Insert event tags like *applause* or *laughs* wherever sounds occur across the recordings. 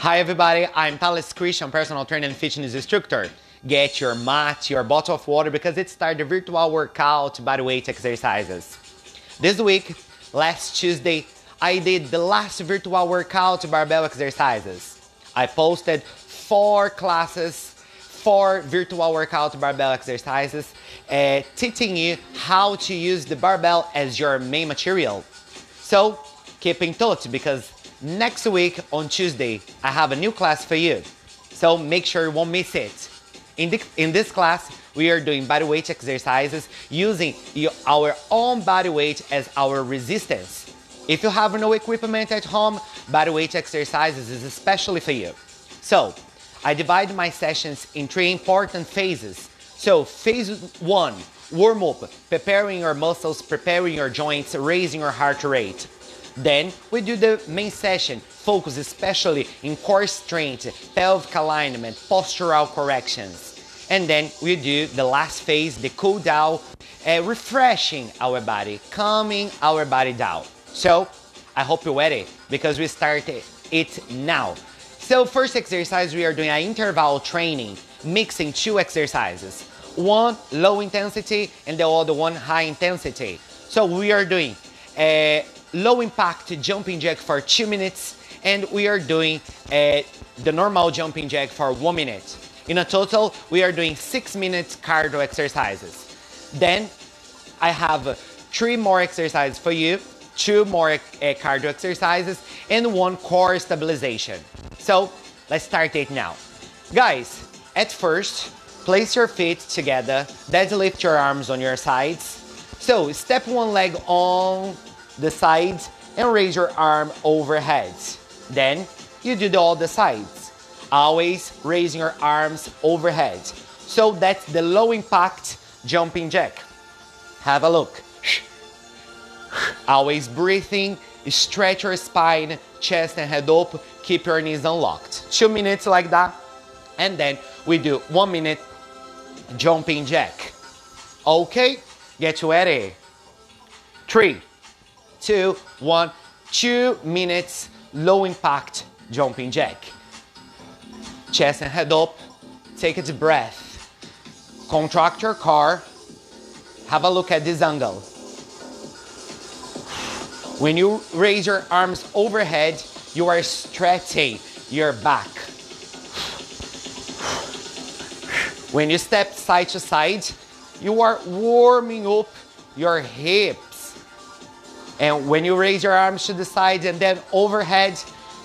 Hi everybody, I'm Tales Cristian, personal trainer and fitness instructor. Get your mat, your bottle of water because it's time the virtual workout body weight exercises. This week, last Tuesday, I did the last virtual workout barbell exercises. I posted four classes, four virtual workout barbell exercises, uh, teaching you how to use the barbell as your main material. So keep in touch because next week on Tuesday, I have a new class for you. So make sure you won't miss it. In, the, in this class, we are doing body weight exercises using our own body weight as our resistance. If you have no equipment at home, body weight exercises is especially for you. So, I divide my sessions in three important phases. So, phase one, warm up, preparing your muscles, preparing your joints, raising your heart rate. Then we do the main session, focus especially in core strength, pelvic alignment, postural corrections. And then we do the last phase, the cool down, uh, refreshing our body, calming our body down. So I hope you're ready because we start it now. So first exercise, we are doing an interval training, mixing two exercises. One low intensity and the other one high intensity. So we are doing a low impact jumping jack for two minutes and we are doing a, the normal jumping jack for one minute. In a total, we are doing six minutes cardio exercises. Then I have three more exercises for you, two more uh, cardio exercises, and one core stabilization. So let's start it now. Guys, at first, place your feet together, deadlift your arms on your sides. So step one leg on the sides and raise your arm overhead. Then you do all the sides. Always raising your arms overhead. So that's the low impact jumping jack. Have a look. *sighs* Always breathing, stretch your spine, chest and head up, keep your knees unlocked. Two minutes like that, and then we do one minute jumping jack. Okay, get ready. Three, two, one, two minutes low impact jumping jack. Chest and head up, take a deep breath. Contract your core, have a look at this angle. When you raise your arms overhead, you are stretching your back. When you step side to side, you are warming up your hips. And when you raise your arms to the side and then overhead,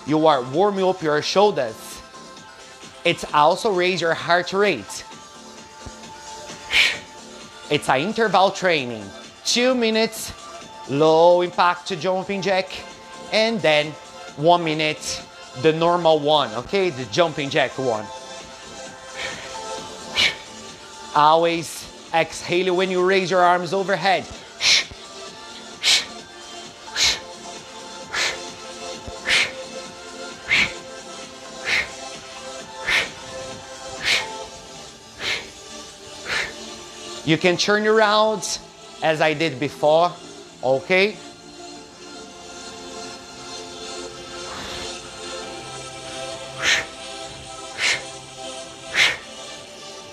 you are warming up your shoulders. It's also raise your heart rate. *sighs* It's an interval training. Two minutes, low impact jumping jack, and then one minute, the normal one, okay? The jumping jack one. *sighs* Always exhale when you raise your arms overhead. You can turn around as I did before, okay?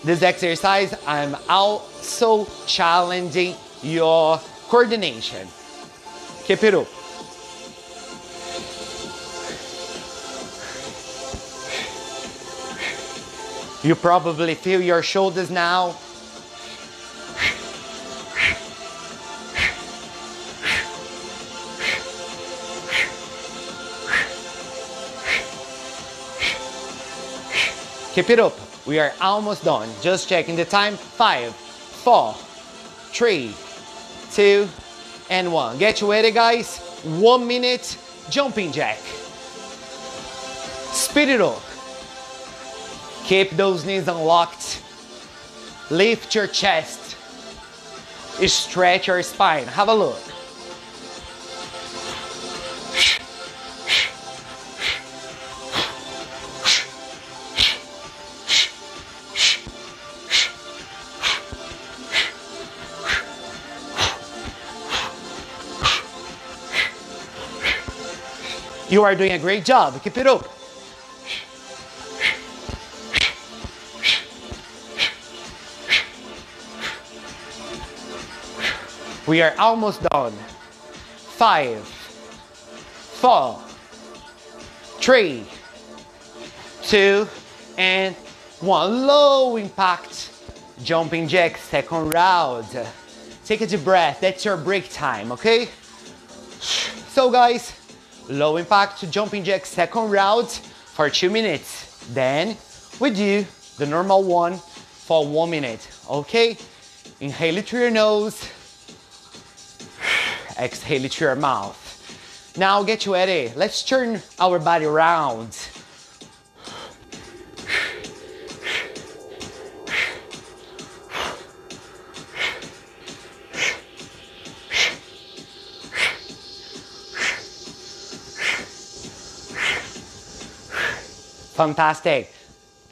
This exercise, I'm also challenging your coordination. Keep it up. You probably feel your shoulders now. Keep it up. We are almost done. Just checking the time. Five, four, three, two, and one. Get you ready, guys. One minute jumping jack. Speed it up. Keep those knees unlocked. Lift your chest. Stretch your spine. Have a look. You are doing a great job. Keep it up. We are almost done. Five, four, three, two, and one. Low impact jumping jack, second round. Take a deep breath. That's your break time, okay? So, guys, low impact jumping jack, second round for two minutes. Then we do the normal one for one minute, okay? Inhale it through your nose, *sighs* exhale it through your mouth. Now get you ready. Let's turn our body around. Fantastic.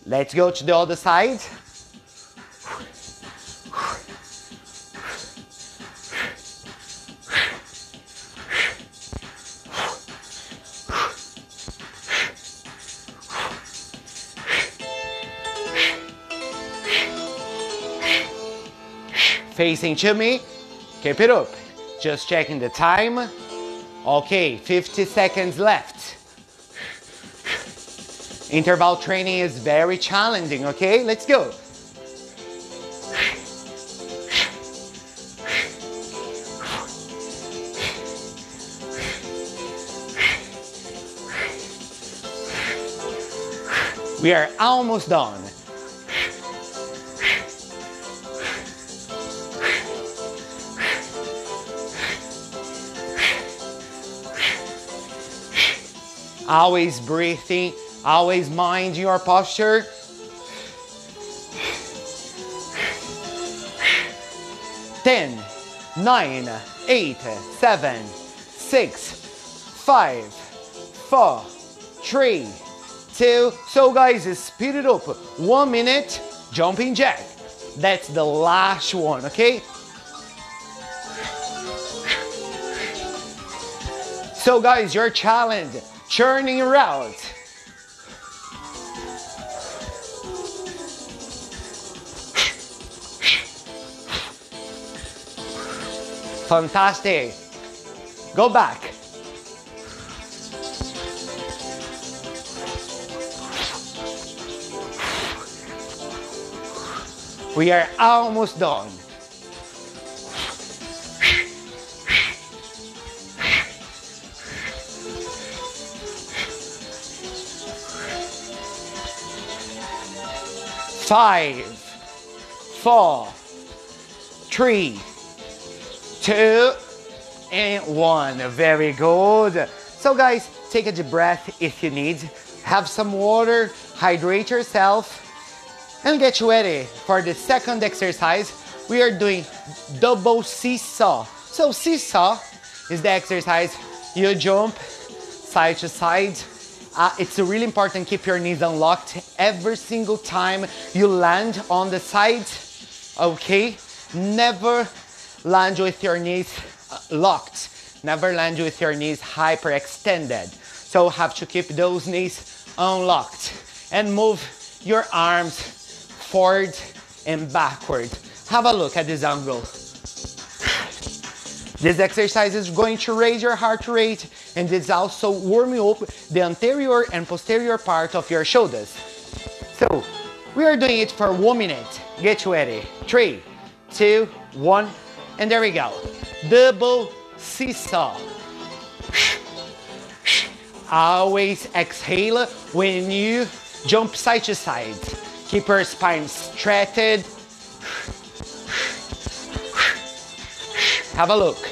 Let's go to the other side. Facing to me, keep it up. Just checking the time. Okay, 50 seconds left. Interval training is very challenging, okay? Let's go. We are almost done. Always breathing, always mind your posture. Ten, nine, eight, seven, six, five, four, three, two. So guys, speed it up. One minute, jumping jack. That's the last one, okay? So guys, your challenge, churning around. Fantastic. Go back. We are almost done. Five, four, three, two, and one. Very good. So guys, take a deep breath if you need. Have some water, hydrate yourself, and get you ready for the second exercise. We are doing double seesaw. So seesaw is the exercise you jump side to side. Uh, it's really important keep your knees unlocked every single time you land on the side. Okay, never land with your knees uh, locked. Never land with your knees hyperextended. So have to keep those knees unlocked and move your arms forward and backward. Have a look at this angle. *sighs* This exercise is going to raise your heart rate and it's also warming up the anterior and posterior part of your shoulders. So we are doing it for one minute. Get ready. Three, two, one, and there we go. Double seesaw. Always exhale when you jump side to side. Keep your spine stretched. Have a look.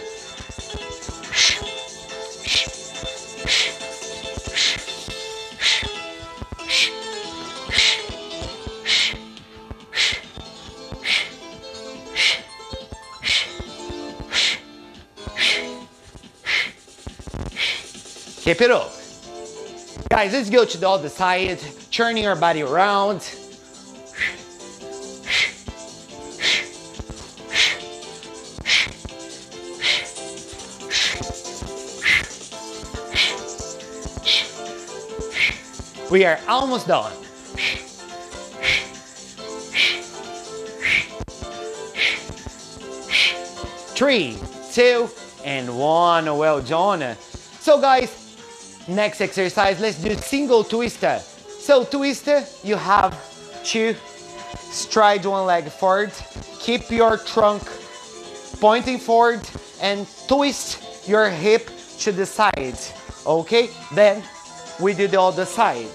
Keep it up. Guys, let's go to the other side, turning our body around. We are almost done. Three, two, and one. Well done. So guys, next exercise, let's do single twister. So twister, you have to stride one leg forward, keep your trunk pointing forward and twist your hip to the side. Okay, then we do the other side.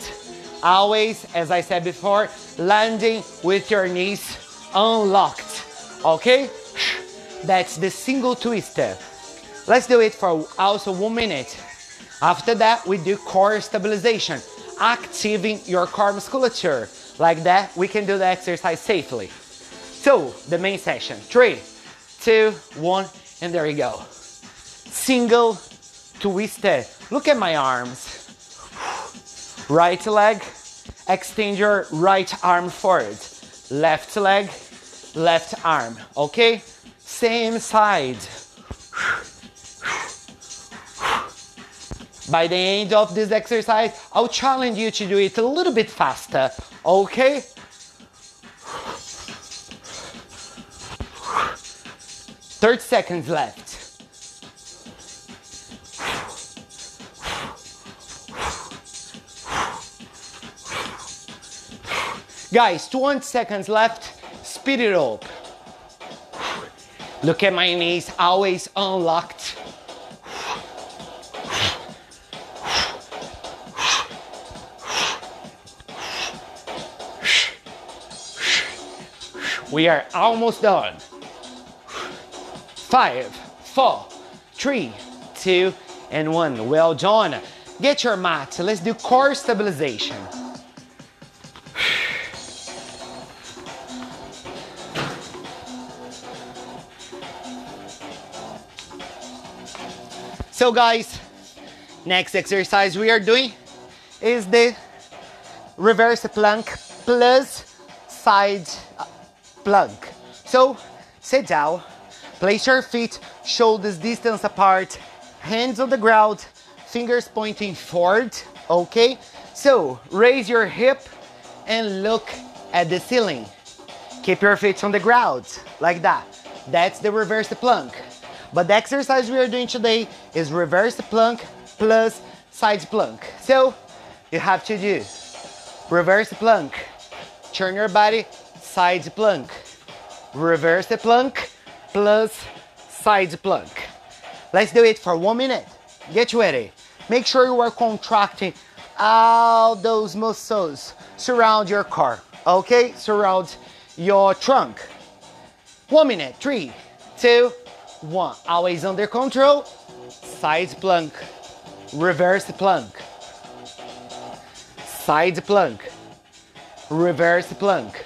Always, as I said before, landing with your knees unlocked. Okay, that's the single twister. Let's do it for also one minute. After that, we do core stabilization, activating your core musculature. Like that, we can do the exercise safely. So, the main session. Three, two, one, and there you go. Single twister. Look at my arms. Right leg, extend your right arm forward. Left leg, left arm. Okay? Same side. By the end of this exercise, I'll challenge you to do it a little bit faster, okay? Thirty seconds left. Guys, 20 seconds left. Speed it up. Look at my knees, always unlocked. We are almost done. Five, four, three, two, and one. Well done. Get your mat. Let's do core stabilization. So guys, next exercise we are doing is the reverse plank plus side plank. So sit down, place your feet shoulders distance apart, hands on the ground, fingers pointing forward, okay? So raise your hip and look at the ceiling. Keep your feet on the ground, like that. That's the reverse plank. But the exercise we are doing today is reverse plank plus side plank. So you have to do reverse plank, turn your body, side plank, reverse plank plus side plank. Let's do it for one minute. Get ready. Make sure you are contracting all those muscles surround your core. Okay, surround your trunk. One minute. Three, two, one. Always under control. Side plank. Reverse plank. Side plank. Reverse plank.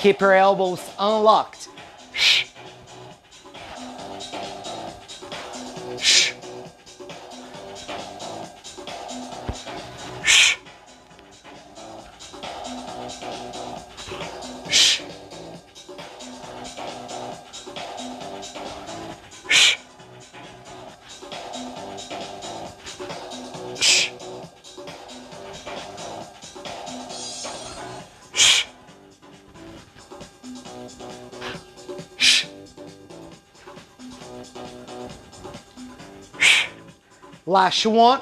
Keep your elbows unlocked. Last one.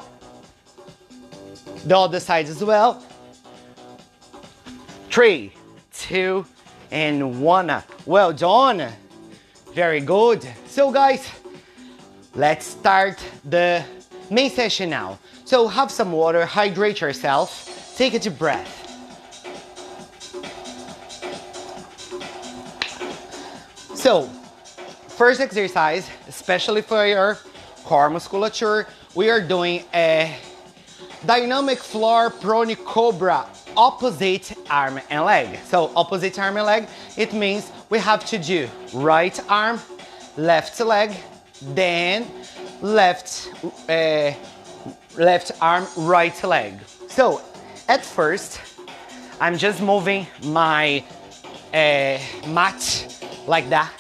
The other side as well. Three, two, and one. Well done. Very good. So, guys, let's start the main session now. So, have some water, hydrate yourself, take a deep breath. So, first exercise, especially for your core musculature, we are doing a dynamic floor prone cobra opposite arm and leg. So opposite arm and leg, it means we have to do right arm, left leg, then left uh, left arm, right leg. So at first, I'm just moving my uh, mat like that.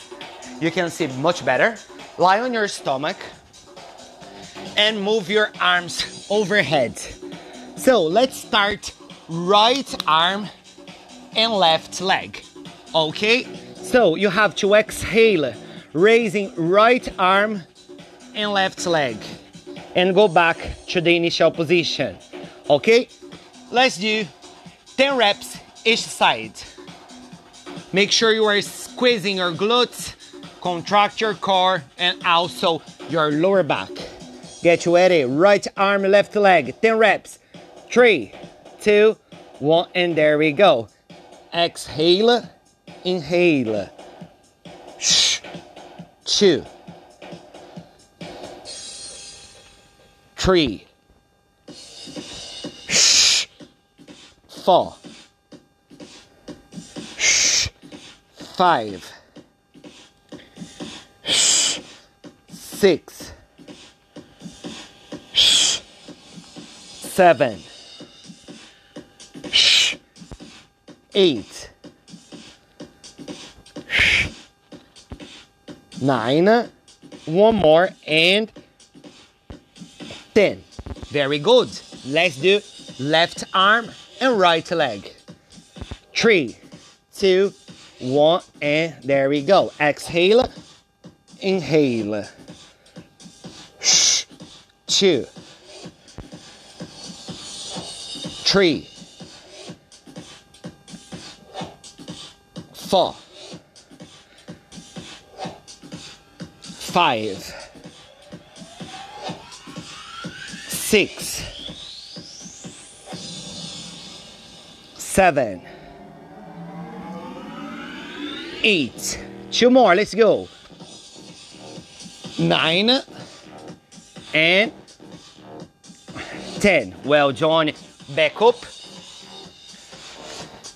You can see much better. Lie on your stomach and move your arms overhead So let's start right arm and left leg. Okay? So you have to exhale, raising right arm and left leg. And go back to the initial position. Okay? Let's do 10 reps each side. Make sure you are squeezing your glutes, contract your core, and also your lower back. Get you ready. Right arm, left leg. 10 reps. Three, two, one, and there we go. Exhale, inhale. Shh. Two. Three. Shh. Four. Shh. Five. Shh. Six. Seven. Eight. Nine. One more and ten. Very good. Let's do left arm and right leg. Three, two, one, and there we go. Exhale, inhale. Two, three, four, five, six, seven, eight. Two more. Let's go. Nine and ten. Well done. Back up.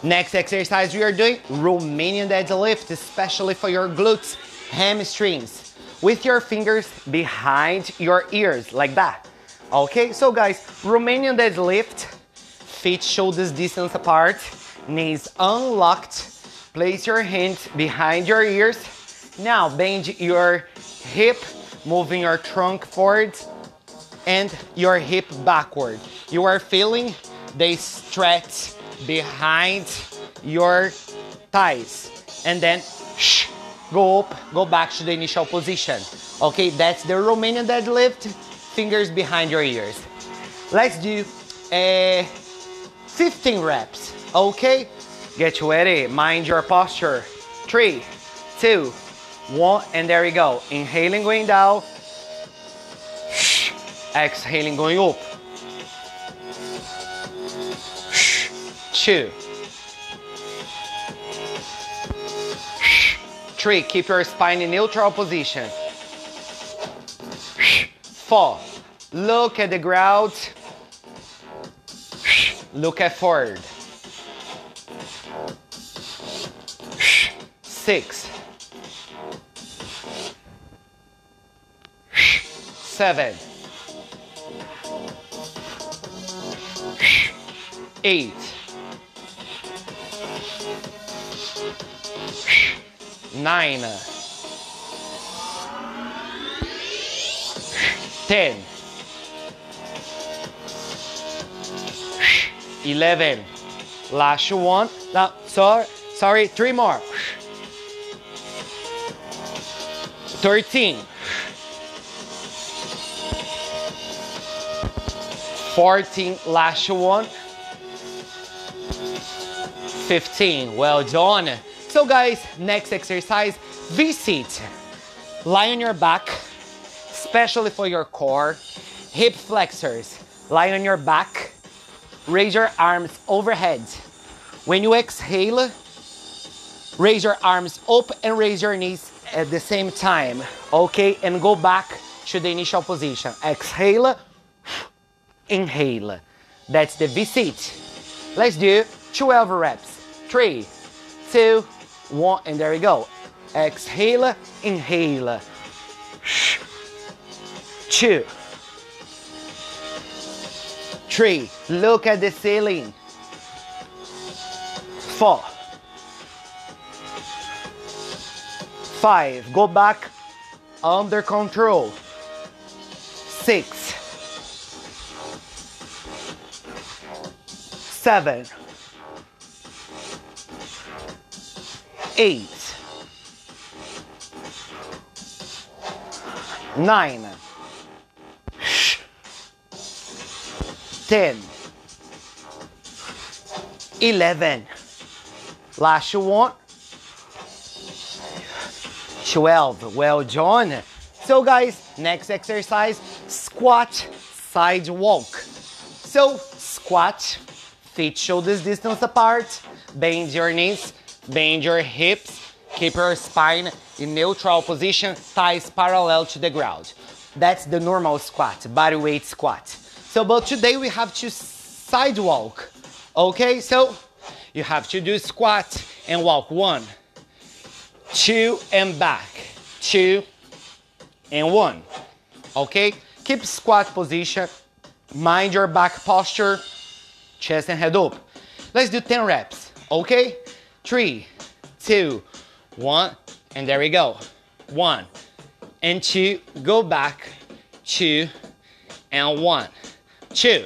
Next exercise we are doing Romanian deadlift, especially for your glutes, hamstrings, with your fingers behind your ears, like that. Okay, so guys, Romanian deadlift, feet shoulders distance apart, knees unlocked, place your hands behind your ears. Now bend your hip, moving your trunk forward and your hip backward. You are feeling the stretch behind your thighs. And then shh, go up, go back to the initial position. Okay, that's the Romanian deadlift, fingers behind your ears. Let's do uh, 15 reps, okay? Get ready, mind your posture. Three, two, one, and there we go. Inhaling, going down. Exhaling, going up. Two. Three, keep your spine in neutral position. Four, look at the ground. Look at forward. Six. Seven. Eight. Nine. Ten. Eleven. Last one. No, sorry, sorry, three more. Thirteen. Fourteen. Last one. 15. Well done. So guys, next exercise, V-sit. Lie on your back, especially for your core. Hip flexors. Lie on your back. Raise your arms overhead. When you exhale, raise your arms up and raise your knees at the same time. Okay, and go back to the initial position. Exhale, inhale. That's the V-sit. Let's do 12 reps. Three, two, one, and there we go. Exhale, inhale. Two, three, look at the ceiling. Four, five, go back under control. Six, seven, eight, nine, ten, eleven. Last one. 12. Well done. So guys, next exercise, squat side walk. So squat, feet shoulders distance apart, bend your knees, bend your hips, keep your spine in neutral position, thighs parallel to the ground. That's the normal squat, body weight squat. So, but today we have to sidewalk. Okay, so you have to do squat and walk one, two and back, two and one. Okay? Keep squat position, mind your back posture, chest and head up. Let's do 10 reps, okay? Three, two, one, and there we go. One and two, go back, two and one, two.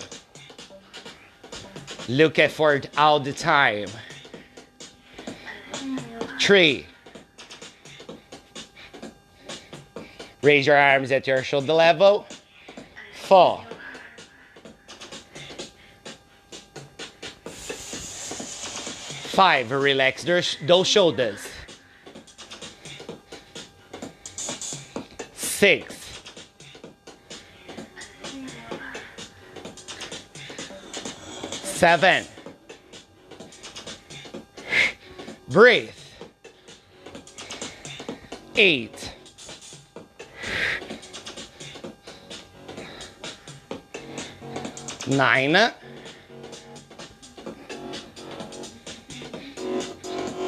Look at forward all the time. Three. Raise your arms at your shoulder level. Four. Five, relax those shoulders. Six. Seven. Breathe. Eight. Nine.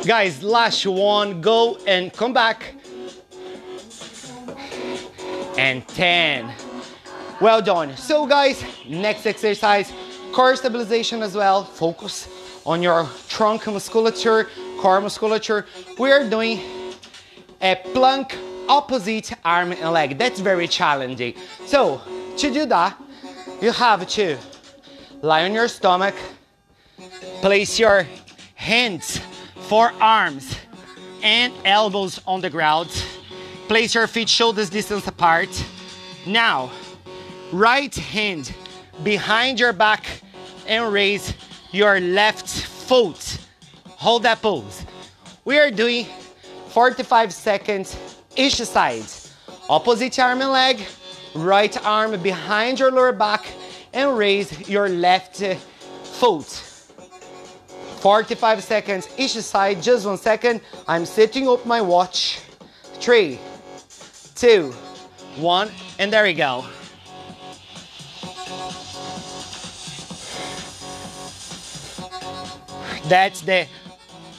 Guys, last one, go and come back. And 10. Well done. So guys, next exercise, core stabilization as well. Focus on your trunk musculature, core musculature. We are doing a plank opposite arm and leg. That's very challenging. So to do that, you have to lie on your stomach, place your hands, forearms, and elbows on the ground. Place your feet shoulders distance apart. Now, right hand behind your back and raise your left foot. Hold that pose. We are doing 45 seconds each side. Opposite arm and leg, right arm behind your lower back and raise your left foot. 45 seconds each side, just one second. I'm setting up my watch. Three, two, one, and there we go. That's the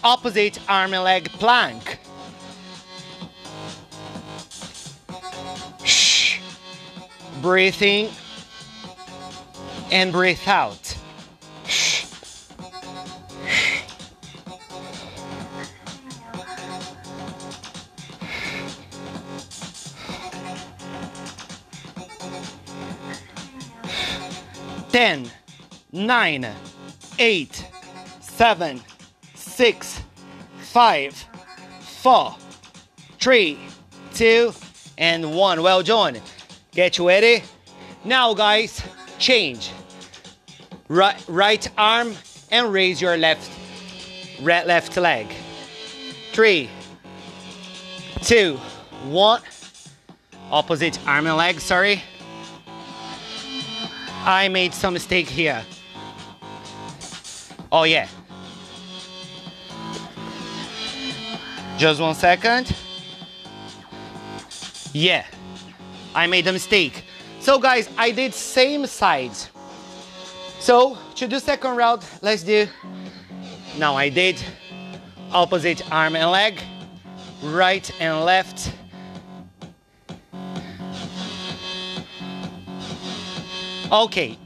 opposite arm and leg plank. Shh. Breathing and breathe out. 10, 9, 8, 7, 6, 5, 4, 3, 2, and 1. Well done. Get you ready? Now, guys, change. Right, right arm and raise your left, right, left leg. 3, 2, 1. Opposite arm and leg, sorry. I made some mistake here. Oh yeah. Just one second. Yeah, I made a mistake. So guys, I did same sides. So to do second round, let's do, now I did opposite arm and leg, right and left. Okay.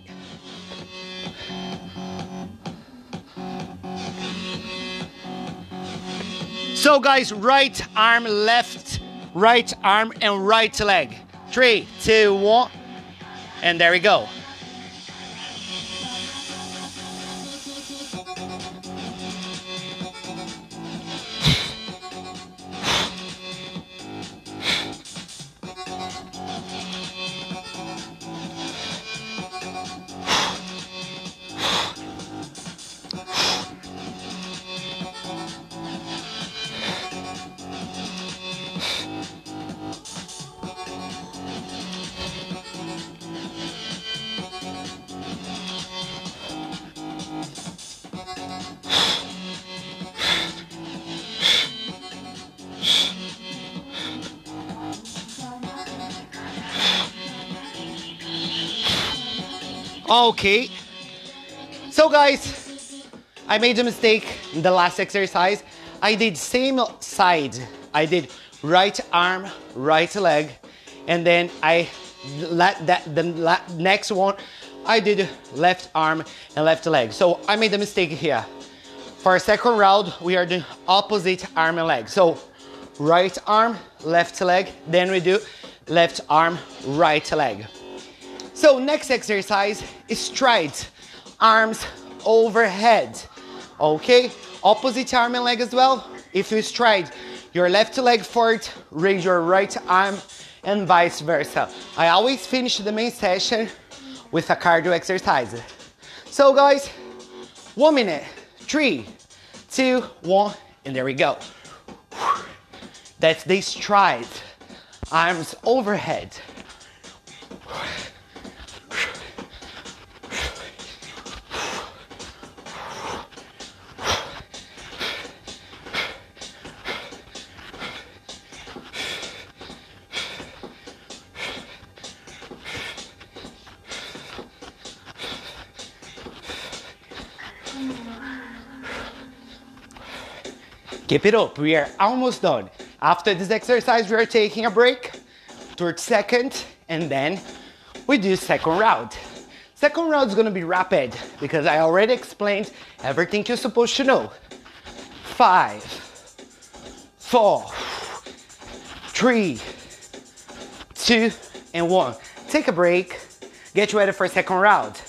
So guys, right arm, left, right arm, and right leg. Three, two, one, and there we go. Okay. So guys, I made a mistake in the last exercise. I did same side. I did right arm, right leg, and then I let that the next one I did left arm and left leg. So I made a mistake here. For a second round, we are doing opposite arm and leg. So right arm, left leg, then we do left arm, right leg. So next exercise is strides, arms overhead. Okay, opposite arm and leg as well. If you stride your left leg forward, raise your right arm and vice versa. I always finish the main session with a cardio exercise. So guys, one minute, three, two, one, and there we go. That's the stride, arms overhead. Keep it up, we are almost done. After this exercise, we are taking a break, third second, and then we do second round. Second round is gonna be rapid because I already explained everything you're supposed to know. Five, four, three, two, and one. Take a break, get ready for second round.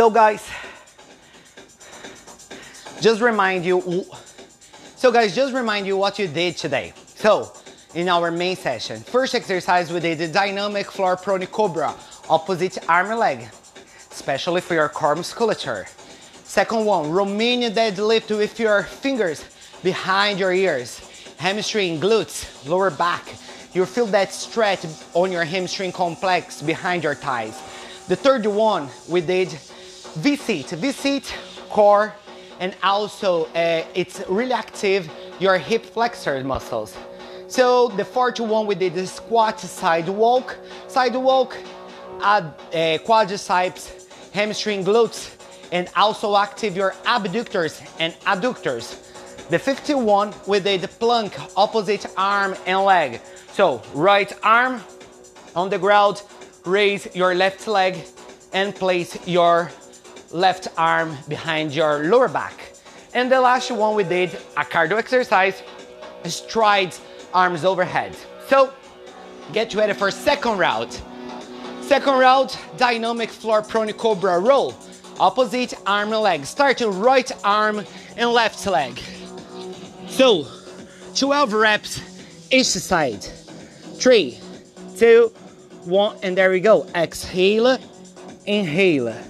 So guys, just remind you, so guys, just remind you what you did today. So, in our main session, first exercise we did the dynamic floor prone cobra, opposite arm and leg, especially for your core musculature. Second one, Romanian deadlift with your fingers behind your ears, hamstring, glutes, lower back. You feel that stretch on your hamstring complex behind your thighs. The third one, we did V-sit, V-sit, core, and also uh, it's really active your hip flexor muscles. So the fourth one we did the squat side walk, side walk, add uh, quadriceps, hamstring glutes, and also active your abductors and adductors. The 51 we did plank, opposite arm and leg. So right arm on the ground, raise your left leg and place your left arm behind your lower back. And the last one we did a cardio exercise, strides, arms overhead. So get ready for second round. Second round, dynamic floor prone cobra roll. Opposite arm and leg. Starting right arm and left leg. So 12 reps each side. Three, two, one, and there we go. Exhale, inhale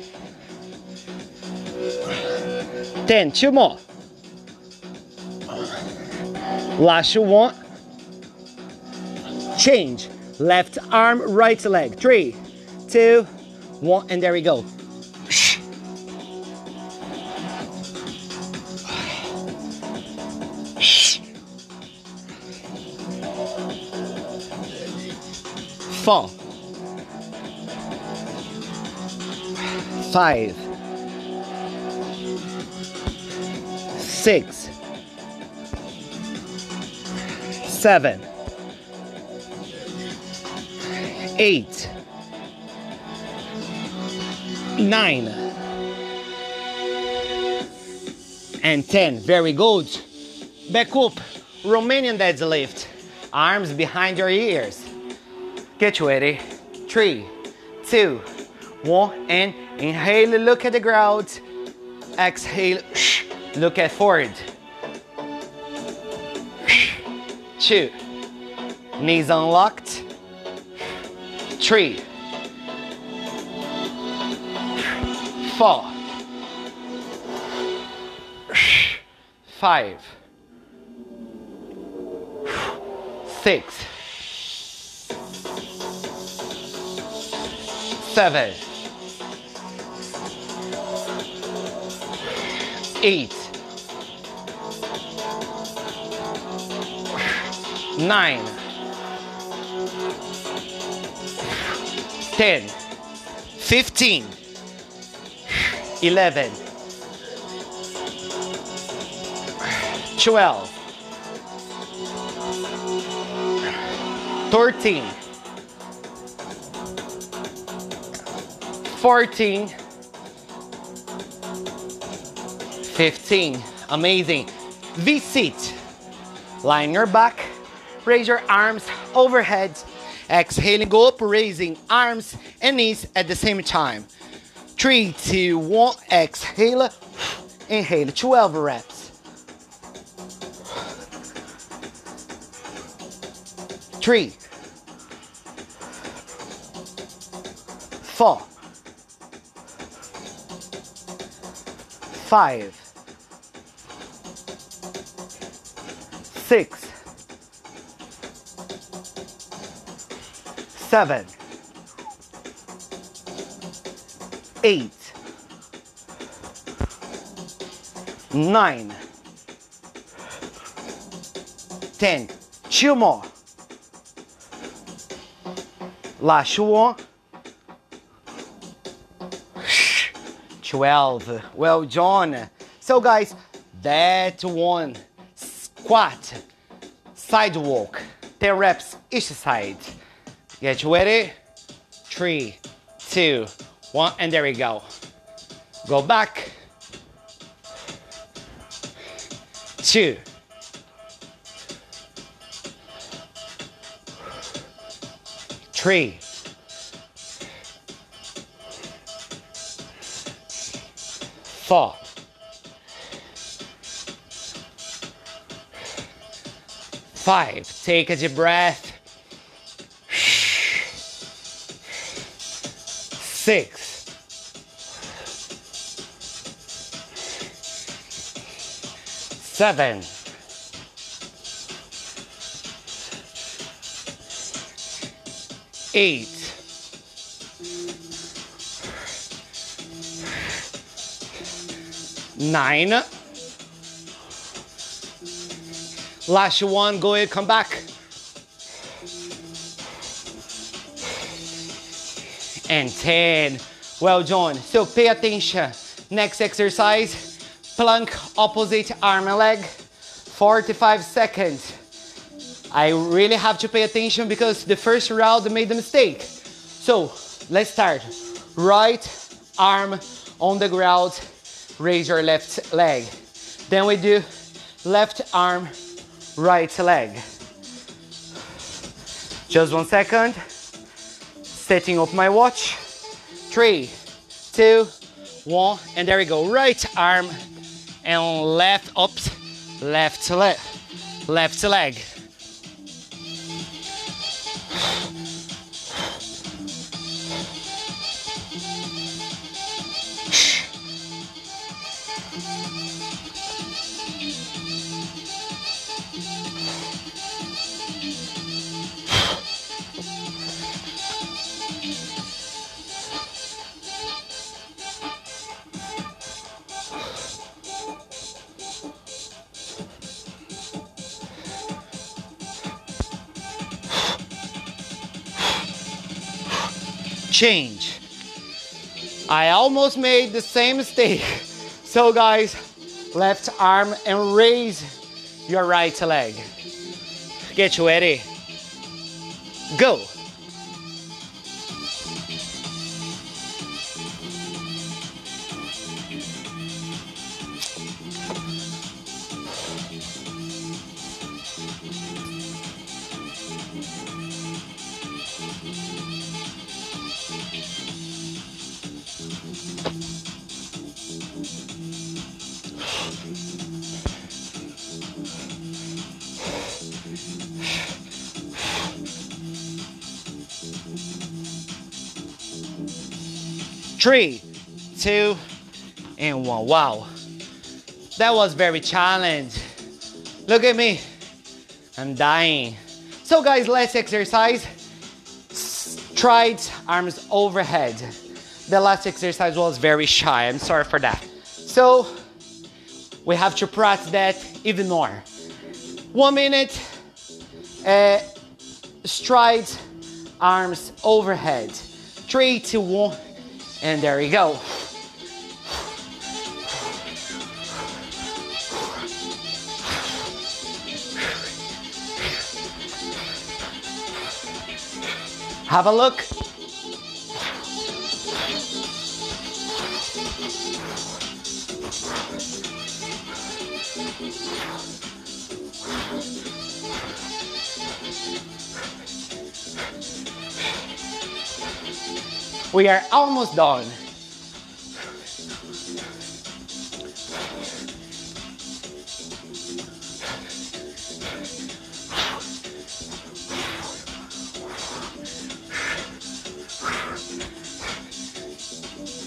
more. Last one. Change. Left arm, right leg. Three, two, one, and there we go. Four. Five. Six. seven, eight, nine, and 10. Very good. Back up, Romanian deadlift. Arms behind your ears. Get ready. Three, two, one, and inhale, look at the ground. Exhale, look at forward. two. Knees unlocked. three, four, five, six, seven, eight, nine, ten, fifteen, eleven, twelve, thirteen, fourteen, fifteen. Amazing. V-sit. Line your back. Raise your arms overhead. Exhaling, go up, raising arms and knees at the same time. Three, two, one. Exhale. Inhale. 12 reps. Three, four, five, six, seven, eight, nine, ten. Two more. Last one. 12. Well done. So guys, that one squat, sidewalk, 10 reps each side. Get you ready? Three, two, one, and there we go. Go back. Two. Three. Four. Five. Take a deep breath. Six. Seven. Eight. Nine. Last one, go ahead, come back. And 10. Well done. So pay attention. Next exercise, plank opposite arm and leg. 45 seconds. I really have to pay attention because the first round made a mistake. So let's start. Right arm on the ground, raise your left leg. Then we do left arm, right leg. Just one second. Setting up my watch. Three, two, one, and there we go. Right arm and left up, left leg, left Left to leg. Change. I almost made the same mistake. *laughs* So guys, left arm and raise your right leg. Get you ready. Go. Three, two, and one. Wow. That was very challenging. Look at me. I'm dying. So guys, let's exercise. Strides, arms overhead. The last exercise was very shy. I'm sorry for that. So we have to practice that even more. One minute, uh, strides, arms overhead. Three, two, one, and there you go. Have a look. We are almost done.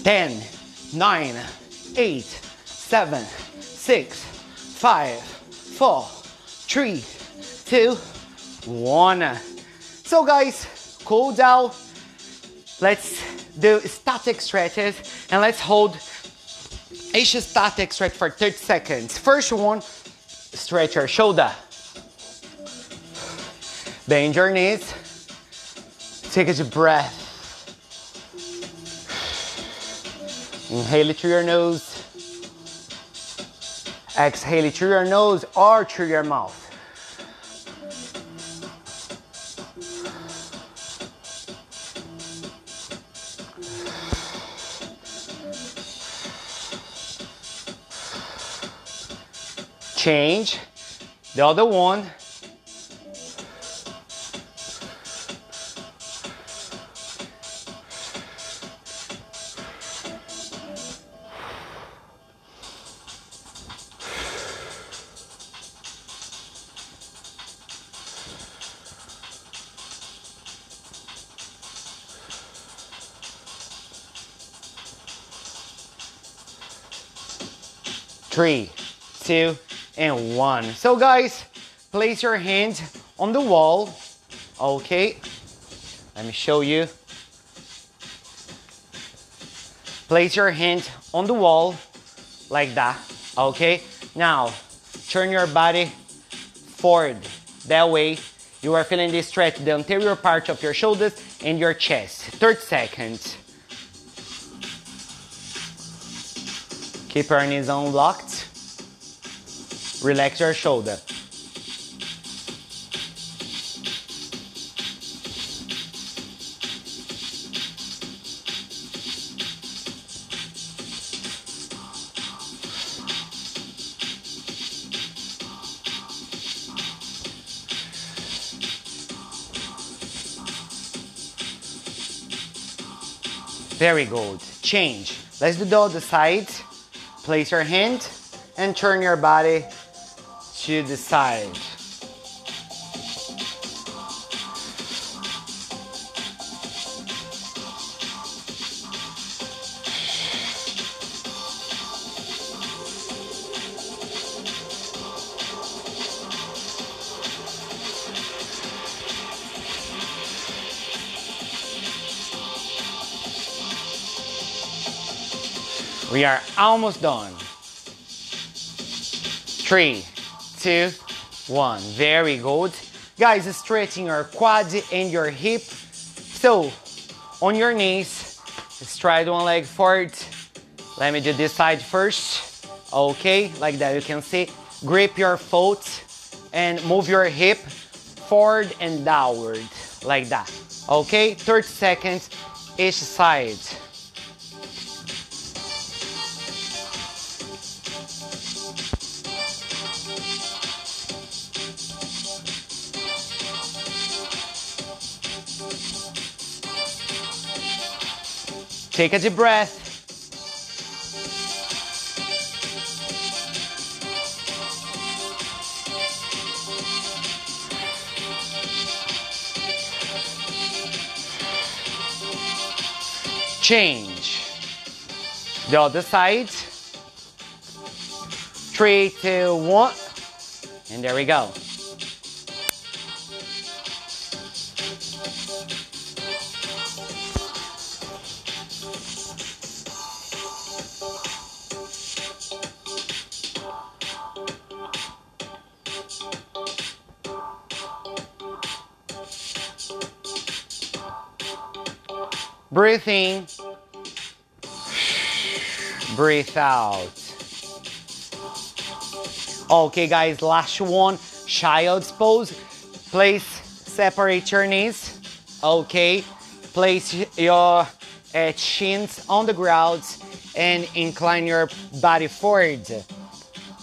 Ten, nine, eight, seven, six, five, four, three, two, one. So guys, cool down. Let's do static stretches and let's hold each static stretch for 30 seconds. First one, stretch your shoulder. Bend your knees. Take a deep breath. Inhale it through your nose. Exhale it through your nose or through your mouth. Change. The other one. Three, two, and one. So guys, place your hands on the wall. Okay, let me show you. Place your hand on the wall like that. Okay, now turn your body forward. That way you are feeling this stretch, the anterior part of your shoulders and your chest. 30 seconds. Keep your knees unlocked. Relax your shoulder. Very good. Change. Let's do the other side. Place your hand and turn your body to. We are almost done. Three, two, one. Very good. Guys, stretching your quad and your hip. So, on your knees, stride one leg forward. Let me do this side first. Okay, like that you can see. Grip your foot and move your hip forward and downward, like that. Okay, 30 seconds each side. Take a deep breath. Change. The other side. Three, two, one. And there we go. Breathe in. Breathe out. Okay, guys, last one. Child's pose. Place separate your knees. Okay. Place your uh, chins on the ground and incline your body forward.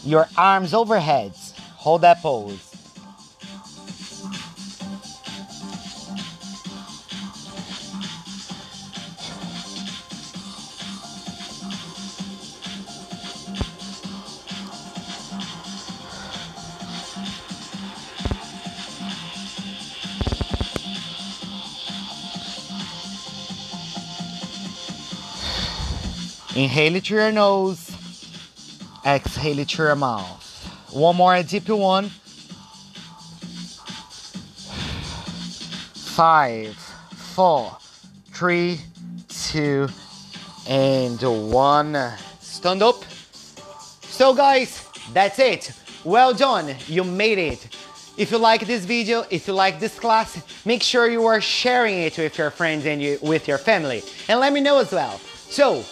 Your arms overhead. Hold that pose. Inhale it through your nose. Exhale it through your mouth. One more, deep one. Five, four, three, two, and one. Stand up. So guys, that's it. Well done, you made it. If you like this video, if you like this class, make sure you are sharing it with your friends and you, with your family. And let me know as well. So,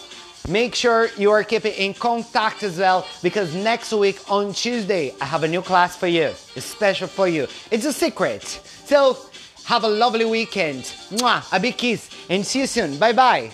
Make sure you are keeping in contact as well because next week on Tuesday I have a new class for you. It's special for you. It's a secret. So have a lovely weekend. Mwah, a big kiss and see you soon. Bye bye.